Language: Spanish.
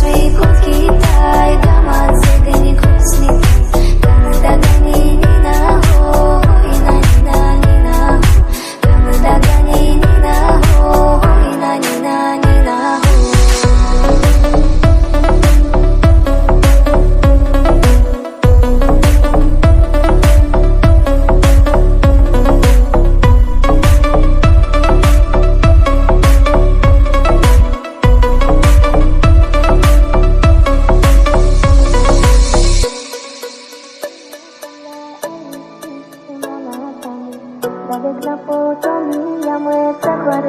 sweet. ¿Cuál es la foto mía muerta?